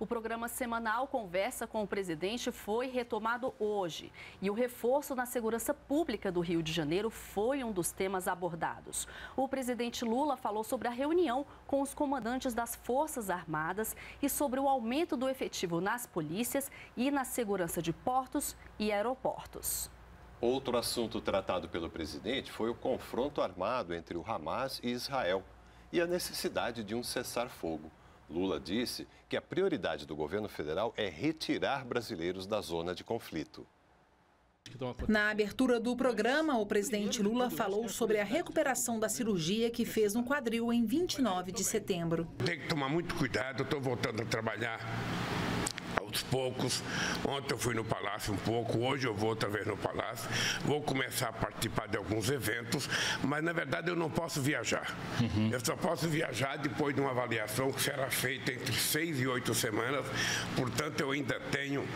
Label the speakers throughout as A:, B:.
A: O programa semanal Conversa com o Presidente foi retomado hoje e o reforço na segurança pública do Rio de Janeiro foi um dos temas abordados. O presidente Lula falou sobre a reunião com os comandantes das Forças Armadas e sobre o aumento do efetivo nas polícias e na segurança de portos e aeroportos.
B: Outro assunto tratado pelo presidente foi o confronto armado entre o Hamas e Israel e a necessidade de um cessar-fogo. Lula disse que a prioridade do governo federal é retirar brasileiros da zona de conflito.
C: Na abertura do programa, o presidente Lula falou sobre a recuperação da cirurgia que fez no quadril em 29 de setembro.
D: Tem que tomar muito cuidado, estou voltando a trabalhar aos poucos. Ontem eu fui no Palácio um pouco, hoje eu vou outra vez no Palácio. Vou começar a participar de alguns eventos, mas na verdade eu não posso viajar. Uhum. Eu só posso viajar depois de uma avaliação que será feita entre seis e oito semanas. Portanto, eu ainda tenho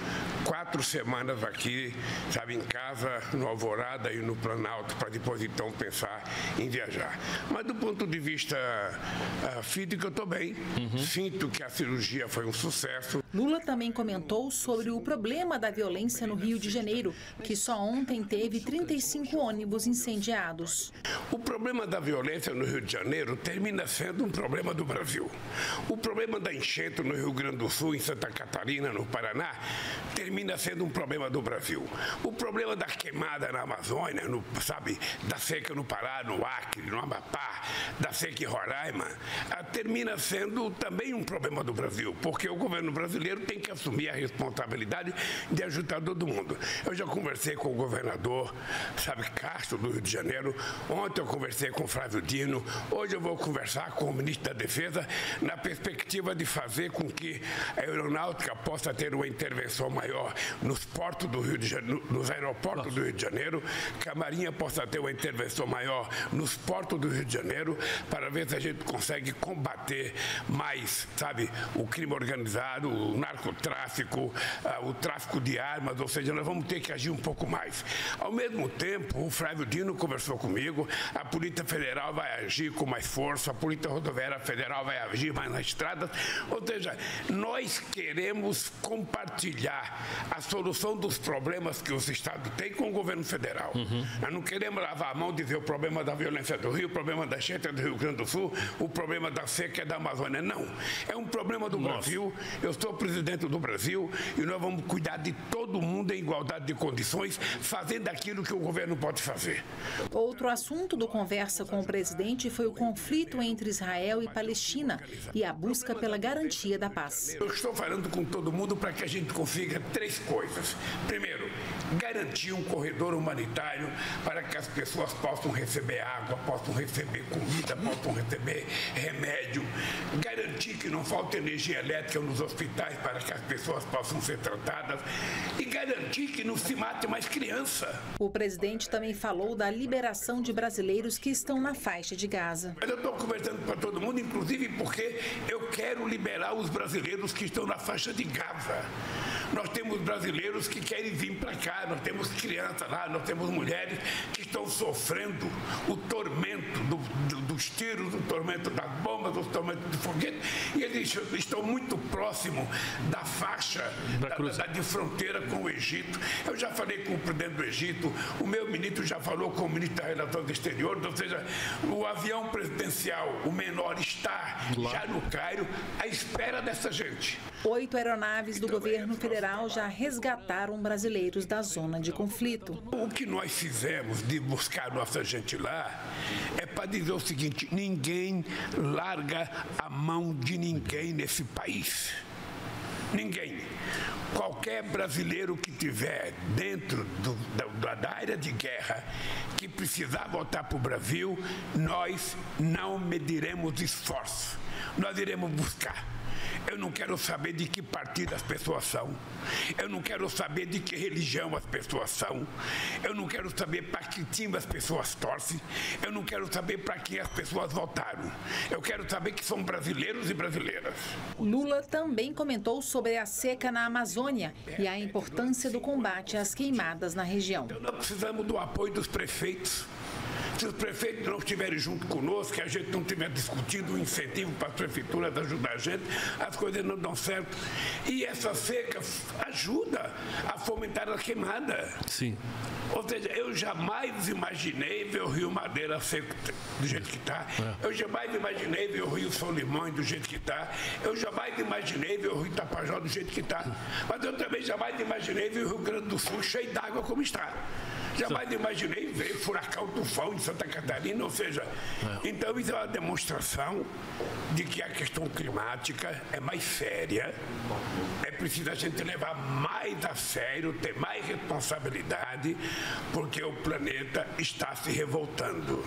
D: quatro semanas aqui, sabe, em casa, no Alvorada e no Planalto, para depois então pensar em viajar. Mas do ponto de vista uh, físico, eu estou bem. Uhum. Sinto que a cirurgia foi um sucesso.
C: Lula também comentou sobre o problema da violência no Rio de Janeiro, que só ontem teve 35 ônibus incendiados.
D: O problema da violência no Rio de Janeiro termina sendo um problema do Brasil. O problema da enchente no Rio Grande do Sul, em Santa Catarina, no Paraná, termina sendo um problema do Brasil. O problema da queimada na Amazônia, no, sabe, da seca no Pará, no Acre, no Amapá, da seca em Roraima, ah, termina sendo também um problema do Brasil, porque o governo brasileiro tem que assumir assumir a responsabilidade de ajudar todo mundo. Eu já conversei com o governador, sabe, Castro, do Rio de Janeiro. Ontem eu conversei com o Flávio Dino. Hoje eu vou conversar com o ministro da Defesa na perspectiva de fazer com que a aeronáutica possa ter uma intervenção maior nos portos do Rio de Janeiro, nos aeroportos Nossa. do Rio de Janeiro, que a Marinha possa ter uma intervenção maior nos portos do Rio de Janeiro, para ver se a gente consegue combater mais, sabe, o crime organizado, o narcotráfico tráfico, ah, o tráfico de armas, ou seja, nós vamos ter que agir um pouco mais. Ao mesmo tempo, o Flávio Dino conversou comigo, a Polícia Federal vai agir com mais força, a Polícia Rodoviária Federal vai agir mais nas estradas, ou seja, nós queremos compartilhar a solução dos problemas que os estados têm com o governo federal. Uhum. Nós não queremos lavar a mão e dizer o problema da violência do Rio, o problema da enchente do Rio Grande do Sul, o problema da seca da Amazônia. Não. É um problema do Nossa. Brasil. Eu sou presidente do Brasil e nós vamos cuidar de todo mundo em igualdade de condições, fazendo aquilo que o governo pode fazer.
C: Outro assunto do conversa com o presidente foi o conflito entre Israel e Palestina e a busca pela garantia da paz.
D: Eu estou falando com todo mundo para que a gente consiga três coisas. Primeiro, garantir um corredor humanitário para que as pessoas possam receber água, possam receber comida, possam receber remédio, garantir que não falte energia elétrica nos hospitais para que as pessoas possam ser tratadas e garantir que não se mate mais criança.
C: O presidente também falou da liberação de brasileiros que estão na faixa de Gaza.
D: Eu estou conversando para todo mundo, inclusive porque eu quero liberar os brasileiros que estão na faixa de Gaza. Nós temos brasileiros que querem vir para cá, nós temos crianças lá, nós temos mulheres que estão sofrendo o tormento do, do, dos tiros, do tormento das bombas, do tormento de foguete, e eles estão muito próximos da faixa da da, da, de fronteira com o Egito. Eu já falei com o presidente do Egito, o meu ministro já falou com o ministro da Relações Exteriores, ou seja, o avião presidencial, o menor, está lá. já no Cairo à espera dessa gente.
C: Oito aeronaves do governo federal federal já resgataram brasileiros da zona de conflito.
D: O que nós fizemos de buscar nossa gente lá é para dizer o seguinte: ninguém larga a mão de ninguém nesse país. Ninguém. Qualquer brasileiro que tiver dentro do, da, da, área de guerra que precisar voltar para o Brasil, nós não mediremos esforço. Nós iremos buscar. Eu não quero saber de que partido as pessoas são. Eu não quero saber de que religião as pessoas são. Eu não quero saber para que time as pessoas torcem. Eu não quero saber para quem as pessoas votaram. Eu quero saber que são brasileiros e brasileiras.
C: Lula também comentou sobre a seca na Amazônia e a importância do combate às queimadas na região.
D: Então, nós precisamos do apoio dos prefeitos se os prefeitos não estiverem junto conosco, que a gente não estiver discutindo o incentivo para as prefeituras ajudar a gente, as coisas não dão certo. E essa seca ajuda a fomentar a queimada.
E: Sim.
D: Ou seja, eu jamais imaginei ver o Rio Madeira seco do jeito que está. É. Eu jamais imaginei ver o Rio São Limões do jeito que está. Eu jamais imaginei ver o Rio Tapajó do jeito que está. Mas eu também jamais imaginei ver o Rio Grande do Sul cheio d'água como está. Jamais imaginei ver furacão tufão em Santa Catarina, ou seja, é. então isso é uma demonstração de que a questão climática é mais séria, é preciso a gente levar mais a sério, ter mais responsabilidade, porque o planeta está se revoltando.